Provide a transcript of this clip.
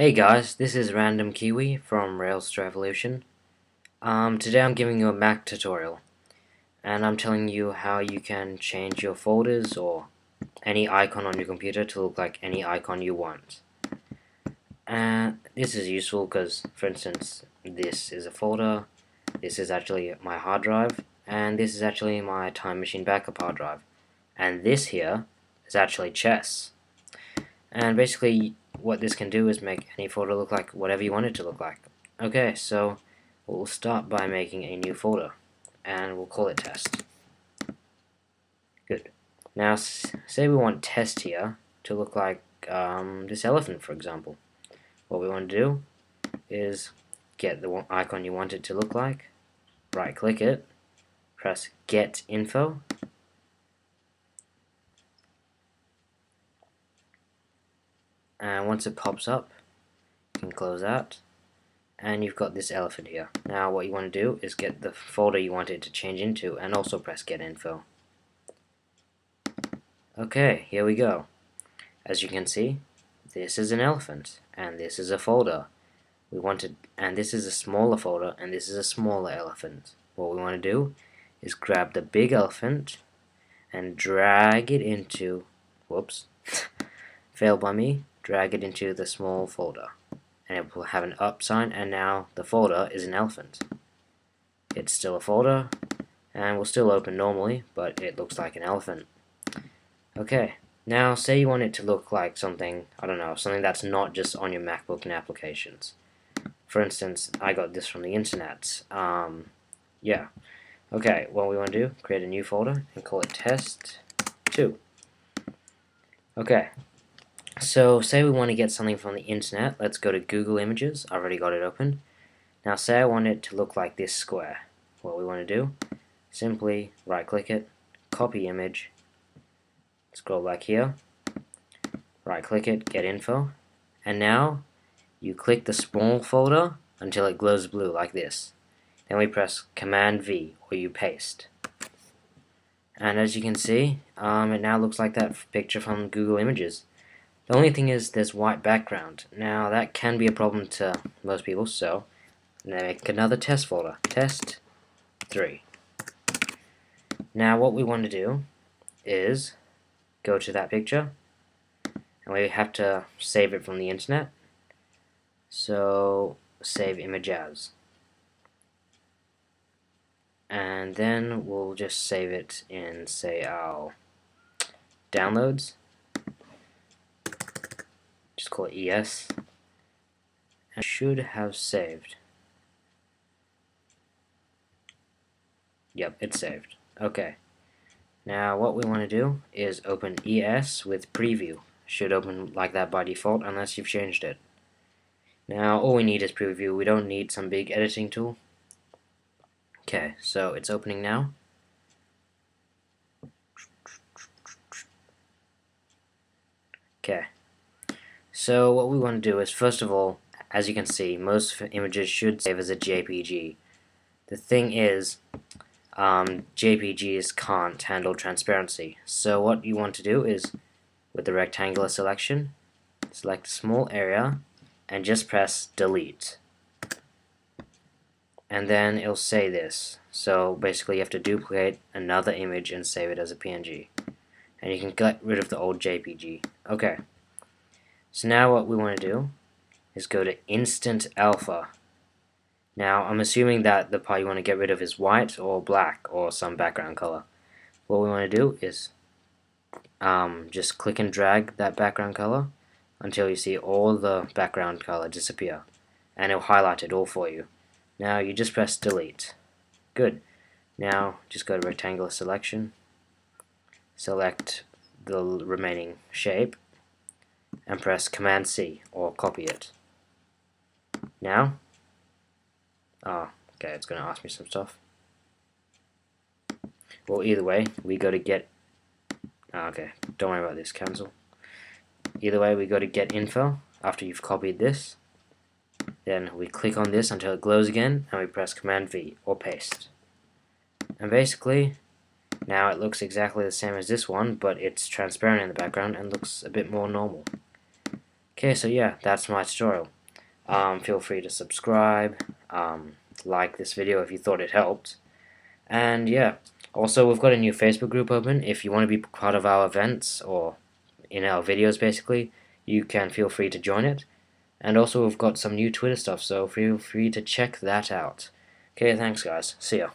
Hey guys, this is Random Kiwi from Rails to Revolution. Um, today I'm giving you a Mac tutorial and I'm telling you how you can change your folders or any icon on your computer to look like any icon you want. And this is useful because, for instance, this is a folder, this is actually my hard drive, and this is actually my Time Machine backup hard drive. And this here is actually chess. And basically what this can do is make any folder look like whatever you want it to look like. Okay, so we'll start by making a new folder and we'll call it test. Good. Now say we want test here to look like um, this elephant for example. What we want to do is get the icon you want it to look like, right click it, press get info and once it pops up you can close that. And you've got this elephant here. Now what you want to do is get the folder you want it to change into and also press get info. Okay here we go. As you can see this is an elephant and this is a folder. We wanted and this is a smaller folder and this is a smaller elephant. What we want to do is grab the big elephant and drag it into whoops fail by me drag it into the small folder and it will have an up sign and now the folder is an elephant. It's still a folder and will still open normally but it looks like an elephant. Okay, now say you want it to look like something, I don't know, something that's not just on your MacBook and applications. For instance, I got this from the internet. Um, yeah. Okay, what we want to do, create a new folder and call it test2. Okay, so say we want to get something from the internet, let's go to Google Images, I've already got it open. Now say I want it to look like this square. What we want to do, simply right click it, copy image, scroll back here, right click it, get info, and now you click the small folder until it glows blue like this. Then we press Command V or you paste. And as you can see, um, it now looks like that picture from Google Images. The only thing is there's white background. Now that can be a problem to most people, so make another test folder. Test 3. Now what we want to do is go to that picture and we have to save it from the internet. So save image as. And then we'll just save it in say our downloads call ES. And should have saved. Yep, it's saved. Okay. Now what we want to do is open ES with preview. Should open like that by default unless you've changed it. Now all we need is preview. We don't need some big editing tool. Okay, so it's opening now. Okay. So what we want to do is, first of all, as you can see, most images should save as a JPG. The thing is, um, JPGs can't handle transparency. So what you want to do is, with the rectangular selection, select a small area, and just press delete. And then it'll say this. So basically you have to duplicate another image and save it as a PNG. And you can get rid of the old JPG. Okay. So now what we want to do is go to instant alpha. Now I'm assuming that the part you want to get rid of is white or black or some background color. What we want to do is um, just click and drag that background color until you see all the background color disappear and it'll highlight it all for you. Now you just press delete. Good. Now just go to rectangular selection, select the remaining shape and press Command C or copy it. Now, oh, okay, it's going to ask me some stuff. Well, either way, we go to get, oh, okay, don't worry about this, cancel. Either way, we go to get info after you've copied this. Then we click on this until it glows again, and we press Command V or paste. And basically, now it looks exactly the same as this one, but it's transparent in the background and looks a bit more normal. Okay, so yeah, that's my tutorial. Um, feel free to subscribe, um, like this video if you thought it helped, and yeah. Also, we've got a new Facebook group open. If you want to be part of our events or in our videos, basically, you can feel free to join it. And also, we've got some new Twitter stuff, so feel free to check that out. Okay, thanks, guys. See ya.